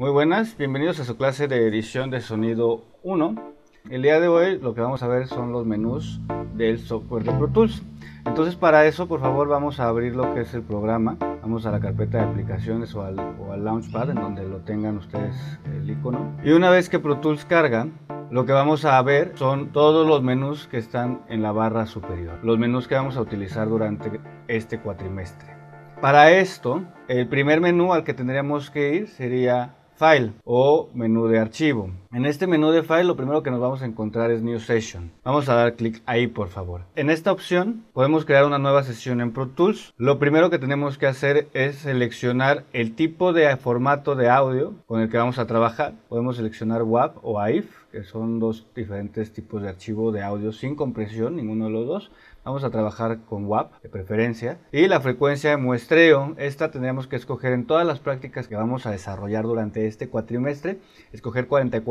Muy buenas, bienvenidos a su clase de edición de sonido 1. El día de hoy lo que vamos a ver son los menús del software de Pro Tools. Entonces para eso por favor vamos a abrir lo que es el programa. Vamos a la carpeta de aplicaciones o al, o al Launchpad en donde lo tengan ustedes el icono. Y una vez que Pro Tools carga, lo que vamos a ver son todos los menús que están en la barra superior. Los menús que vamos a utilizar durante este cuatrimestre. Para esto, el primer menú al que tendríamos que ir sería File o menú de archivo. En este menú de File lo primero que nos vamos a encontrar es New Session. Vamos a dar clic ahí por favor. En esta opción podemos crear una nueva sesión en Pro Tools. Lo primero que tenemos que hacer es seleccionar el tipo de formato de audio con el que vamos a trabajar. Podemos seleccionar WAV o AIF, que son dos diferentes tipos de archivo de audio sin compresión, ninguno de los dos. Vamos a trabajar con WAP de preferencia. Y la frecuencia de muestreo, esta tendríamos que escoger en todas las prácticas que vamos a desarrollar durante este cuatrimestre, escoger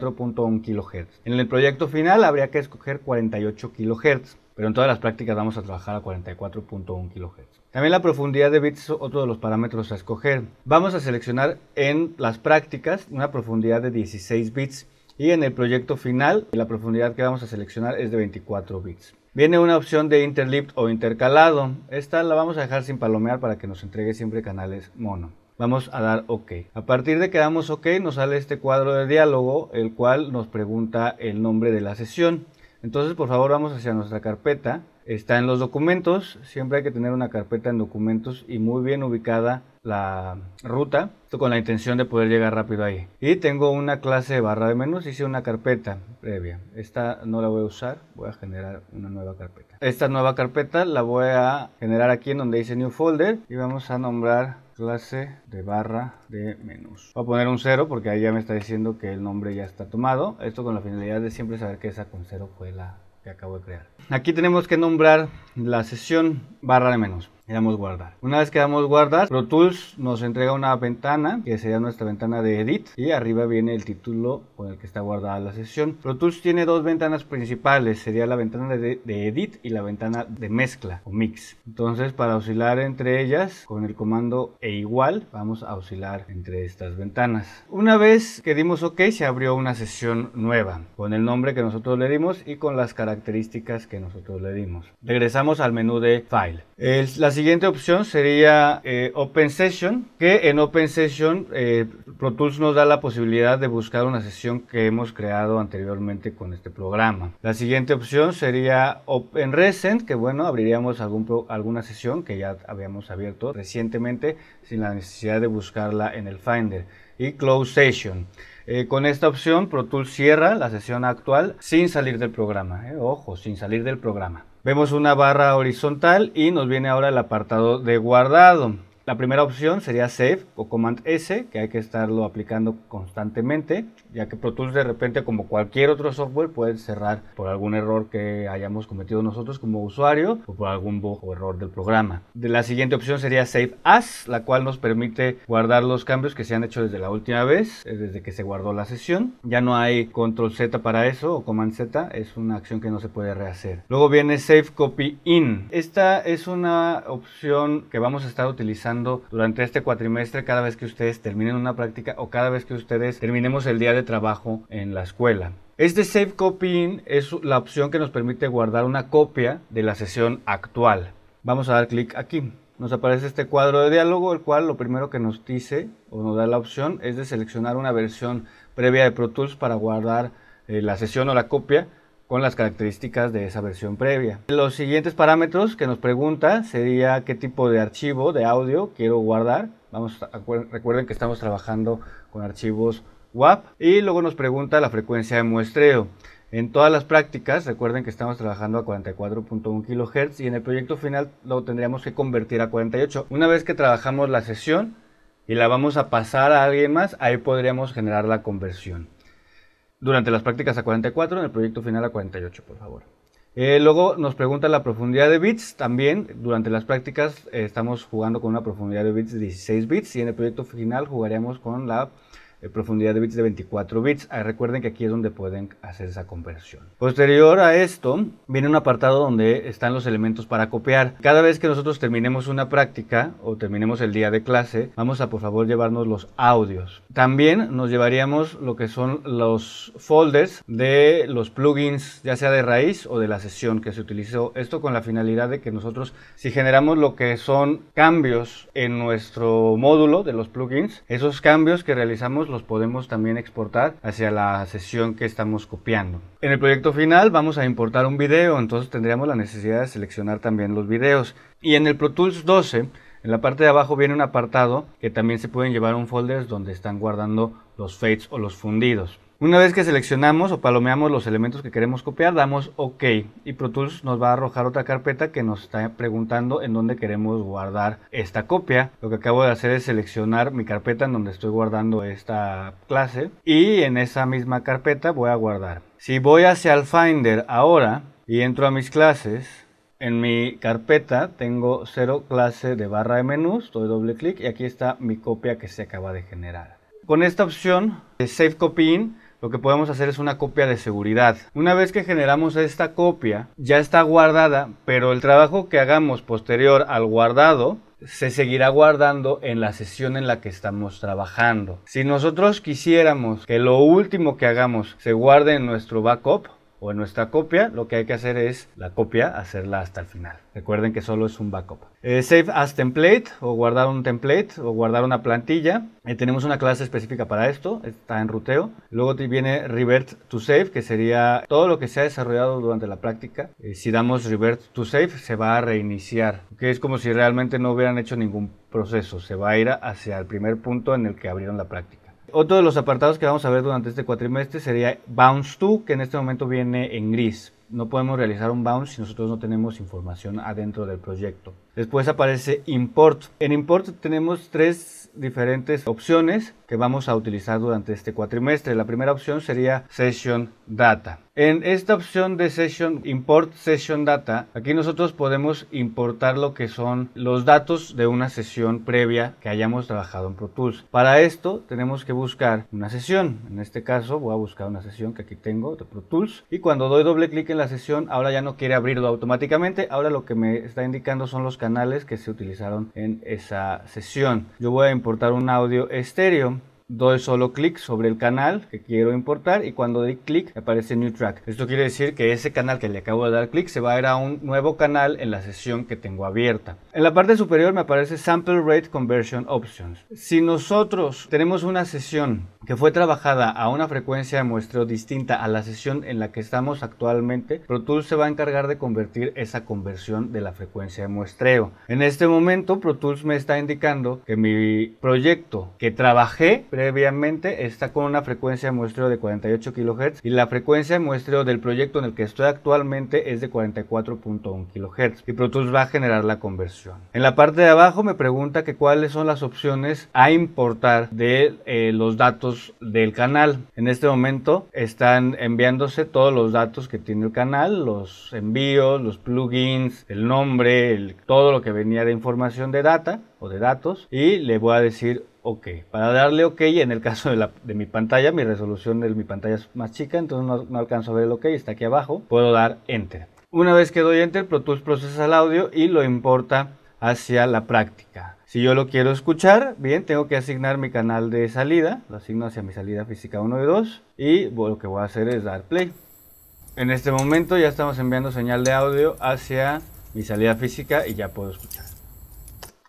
44.1 kHz. En el proyecto final habría que escoger 48 kHz, pero en todas las prácticas vamos a trabajar a 44.1 kHz. También la profundidad de bits es otro de los parámetros a escoger. Vamos a seleccionar en las prácticas una profundidad de 16 bits y en el proyecto final la profundidad que vamos a seleccionar es de 24 bits. Viene una opción de interlift o intercalado. Esta la vamos a dejar sin palomear para que nos entregue siempre canales mono. Vamos a dar OK. A partir de que damos OK nos sale este cuadro de diálogo, el cual nos pregunta el nombre de la sesión. Entonces por favor vamos hacia nuestra carpeta. Está en los documentos. Siempre hay que tener una carpeta en documentos y muy bien ubicada la ruta esto con la intención de poder llegar rápido ahí y tengo una clase de barra de menús hice una carpeta previa esta no la voy a usar voy a generar una nueva carpeta esta nueva carpeta la voy a generar aquí en donde dice new folder y vamos a nombrar clase de barra de menús. Voy a poner un cero porque ahí ya me está diciendo que el nombre ya está tomado. Esto con la finalidad de siempre saber que esa con cero fue la que acabo de crear. Aquí tenemos que nombrar la sesión barra de menús le damos guardar. Una vez que damos guardar, Pro Tools nos entrega una ventana que sería nuestra ventana de edit y arriba viene el título con el que está guardada la sesión. Pro Tools tiene dos ventanas principales, sería la ventana de, edit y la ventana de mezcla o mix. Entonces para oscilar entre ellas con el comando e igual vamos a oscilar entre estas ventanas. Una vez que dimos OK se abrió una sesión nueva con el nombre que nosotros le dimos y con las características que nosotros le dimos. Regresamos al menú de File. El, la siguiente opción sería eh, Open Session, que en Open Session eh, Pro Tools nos da la posibilidad de buscar una sesión que hemos creado anteriormente con este programa. La siguiente opción sería Open Recent, que bueno, abriríamos alguna sesión que ya habíamos abierto recientemente sin la necesidad de buscarla en el Finder. Y Close Session. Eh, con esta opción Pro Tools cierra la sesión actual sin salir del programa. ojo, sin salir del programa. Vemos una barra horizontal y nos viene ahora el apartado de guardado. La primera opción sería Save o Command S, que hay que estarlo aplicando constantemente, ya que Pro Tools de repente, como cualquier otro software, puede cerrar por algún error que hayamos cometido nosotros como usuario o por algún bug o error del programa. De la siguiente opción sería Save As, la cual nos permite guardar los cambios que se han hecho desde la última vez, eh, desde que se guardó la sesión. Ya no hay Control Z para eso o Command Z, es una acción que no se puede rehacer. Luego viene Save Copy In. Esta es una opción que vamos a estar utilizando durante este cuatrimestre cada vez que ustedes terminen una práctica o cada vez que ustedes terminemos el día de trabajo en la escuela. Este Save Copying es la opción que nos permite guardar una copia de la sesión actual. Vamos a dar clic aquí. Nos aparece este cuadro de diálogo, el cual lo primero que nos dice o nos da la opción es de seleccionar una versión previa de Pro Tools para guardar eh, la sesión o la copia con las características de esa versión previa. Los siguientes parámetros que nos pregunta sería qué tipo de archivo de audio quiero guardar. Vamos a, recuerden que estamos trabajando con archivos WAP y luego nos pregunta la frecuencia de muestreo. En todas las prácticas, recuerden que estamos trabajando a 44.1 kHz y en el proyecto final lo tendríamos que convertir a 48. Una vez que trabajamos la sesión y la vamos a pasar a alguien más, ahí podríamos generar la conversión durante las prácticas a 44, en el proyecto final a 48, por favor. Eh, luego nos pregunta la profundidad de bits. También durante las prácticas eh, estamos jugando con una profundidad de bits de 16 bits y en el proyecto final jugaríamos con la profundidad de bits de 24 bits. Ah, recuerden que aquí es donde pueden hacer esa conversión. Posterior a esto, viene un apartado donde están los elementos para copiar. Cada vez que nosotros terminemos una práctica o terminemos el día de clase, vamos a por favor llevarnos los audios. También nos llevaríamos lo que son los folders de los plugins, ya sea de raíz o de la sesión que se utilizó. Esto con la finalidad de que nosotros, si generamos lo que son cambios en nuestro módulo de los plugins, esos cambios que realizamos los podemos también exportar hacia la sesión que estamos copiando. En el proyecto final vamos a importar un video, entonces tendríamos la necesidad de seleccionar también los videos. Y en el Pro Tools 12, en la parte de abajo viene un apartado que también se pueden llevar un folder donde están guardando los fades o los fundidos. Una vez que seleccionamos o palomeamos los elementos que queremos copiar, damos OK y Pro Tools nos va a arrojar otra carpeta que nos está preguntando en dónde queremos guardar esta copia. Lo que acabo de hacer es seleccionar mi carpeta en donde estoy guardando esta clase y en esa misma carpeta voy a guardar. Si voy hacia el Finder ahora y entro a mis clases, en mi carpeta tengo cero clase de barra de menús, doy doble clic y aquí está mi copia que se acaba de generar. Con esta opción de Save Copy In lo que podemos hacer es una copia de seguridad. Una vez que generamos esta copia, ya está guardada, pero el trabajo que hagamos posterior al guardado se seguirá guardando en la sesión en la que estamos trabajando. Si nosotros quisiéramos que lo último que hagamos se guarde en nuestro backup, o en nuestra copia, lo que hay que hacer es la copia, hacerla hasta el final. Recuerden que solo es un backup. Eh, save as template o guardar un template o guardar una plantilla. Eh, tenemos una clase específica para esto, está en ruteo. Luego viene revert to save, que sería todo lo que se ha desarrollado durante la práctica. Eh, si damos revert to save, se va a reiniciar, que es como si realmente no hubieran hecho ningún proceso. Se va a ir hacia el primer punto en el que abrieron la práctica. Otro de los apartados que vamos a ver durante este cuatrimestre sería Bounce to, que en este momento viene en gris. No podemos realizar un bounce si nosotros no tenemos información adentro del proyecto. Después aparece Import. En Import tenemos tres diferentes opciones que vamos a utilizar durante este cuatrimestre. La primera opción sería Session Data. En esta opción de Session Import Session Data, aquí nosotros podemos importar lo que son los datos de una sesión previa que hayamos trabajado en Pro Tools. Para esto tenemos que buscar una sesión. En este caso voy a buscar una sesión que aquí tengo de Pro Tools y cuando doy doble clic en la sesión ahora ya no quiere abrirlo automáticamente. Ahora lo que me está indicando son los canales que se utilizaron en esa sesión. Yo voy a importar un audio estéreo doy solo clic sobre el canal que quiero importar y cuando doy clic aparece New Track. Esto quiere decir que ese canal que le acabo de dar clic se va a ir a un nuevo canal en la sesión que tengo abierta. En la parte superior me aparece Sample Rate Conversion Options. Si nosotros tenemos una sesión que fue trabajada a una frecuencia de muestreo distinta a la sesión en la que estamos actualmente, Pro Tools se va a encargar de convertir esa conversión de la frecuencia de muestreo. En este momento Pro Tools me está indicando que mi proyecto que trabajé previamente está con una frecuencia de muestreo de 48 kHz y la frecuencia de muestreo del proyecto en el que estoy actualmente es de 44.1 kHz y Pro Tools va a generar la conversión. En la parte de abajo me pregunta que cuáles son las opciones a importar de eh, los datos del canal. En este momento están enviándose todos los datos que tiene el canal, los envíos, los plugins, el nombre, todo lo que venía de información de data o de datos y le voy a decir OK. Para darle OK, en el caso de, la, de, mi pantalla, mi resolución de mi pantalla es más chica, entonces no, no, alcanzo a ver el OK, está aquí abajo. Puedo dar Enter. Una vez que doy Enter, Pro Tools procesa el audio y lo importa hacia la práctica. Si yo lo quiero escuchar, bien, tengo que asignar mi canal de salida. Lo asigno hacia mi salida física 1 y 2. Y lo que voy a hacer es dar play. En este momento ya estamos enviando señal de audio hacia mi salida física y ya puedo escuchar.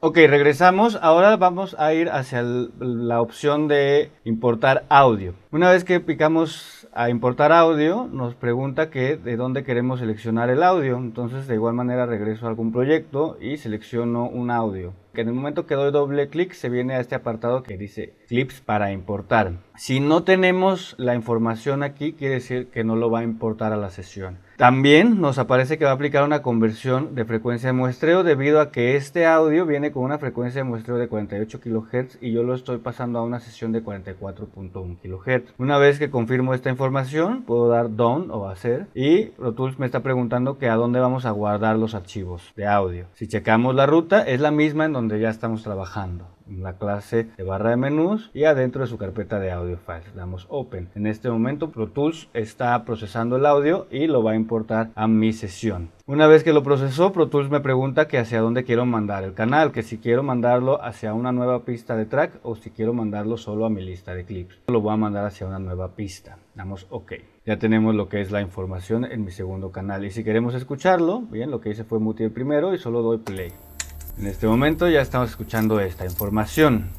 Ok, regresamos. Ahora vamos a ir hacia la opción de importar audio. Una vez que picamos a importar audio, nos pregunta que de dónde queremos seleccionar el audio. Entonces, de igual manera, regreso a algún proyecto y selecciono un audio. Que en el momento que doy doble clic, se viene a este apartado que dice clips para importar. Si no tenemos la información aquí, quiere decir que no lo va a importar a la sesión. También nos aparece que va a aplicar una conversión de frecuencia de muestreo debido a que este audio viene con una frecuencia de muestreo de 48 kHz y yo lo estoy pasando a una sesión de 44.1 kHz. Una vez que confirmo esta información, puedo dar done o hacer y Pro Tools me está preguntando que a dónde vamos a guardar los archivos de audio. Si checamos la ruta, es la misma en donde donde ya estamos trabajando. La clase de barra de menús y adentro de su carpeta de audio files. Damos open. En este momento Pro Tools está procesando el audio y lo va a importar a mi sesión. Una vez que lo procesó Pro Tools me pregunta que hacia dónde quiero mandar el canal que si quiero mandarlo hacia una nueva pista de track o si quiero mandarlo solo a mi lista de clips. Lo voy a mandar hacia una nueva pista. Damos ok. Ya tenemos lo que es la información en mi segundo canal. Y si queremos escucharlo bien lo que hice fue mutear el primero y solo doy play en este momento ya estamos escuchando esta información.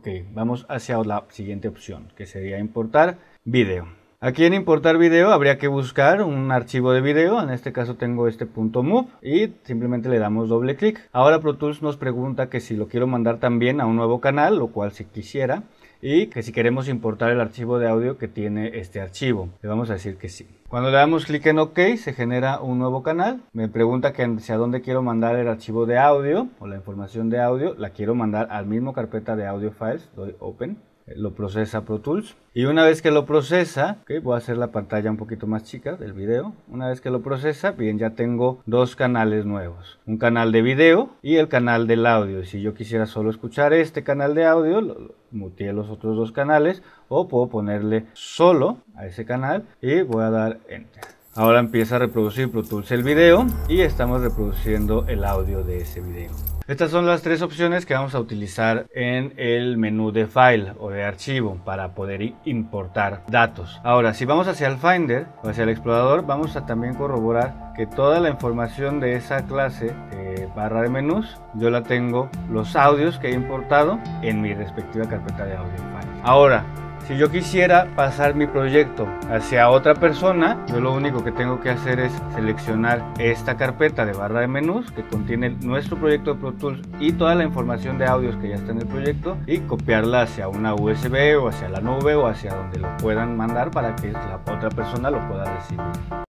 Ok, vamos hacia la siguiente opción, que sería importar video. Aquí en importar video habría que buscar un archivo de video, en este caso tengo este punto .move y simplemente le damos doble clic. Ahora Pro Tools nos pregunta que si lo quiero mandar también a un nuevo canal, lo cual si quisiera, y que si queremos importar el archivo de audio que tiene este archivo. Le vamos a decir que sí. Cuando le damos clic en OK se genera un nuevo canal. Me pregunta que hacia dónde quiero mandar el archivo de audio o la información de audio. La quiero mandar al mismo carpeta de audio files. Doy Open lo procesa Pro Tools y una vez que lo procesa, voy a hacer la pantalla un poquito más chica del video, una vez que lo procesa, bien ya tengo dos canales nuevos, un canal de video y el canal del audio, si yo quisiera solo escuchar este canal de audio, muteé los otros dos canales o puedo ponerle solo a ese canal y voy a dar enter. Ahora empieza a reproducir Pro Tools el video y estamos reproduciendo el audio de ese video. Estas son las tres opciones que vamos a utilizar en el menú de file o de archivo para poder importar datos. Ahora, si vamos hacia el Finder o hacia el explorador, vamos a también corroborar que toda la información de esa clase de barra de menús, yo la tengo los audios que he importado en mi respectiva carpeta de audio. Ahora, si yo quisiera pasar mi proyecto hacia otra persona, yo lo único que tengo que hacer es seleccionar esta carpeta de barra de menús que contiene nuestro proyecto de Pro Tools y toda la información de audios que ya está en el proyecto y copiarla hacia una USB o hacia la nube o hacia donde lo puedan mandar para que la otra persona lo pueda recibir.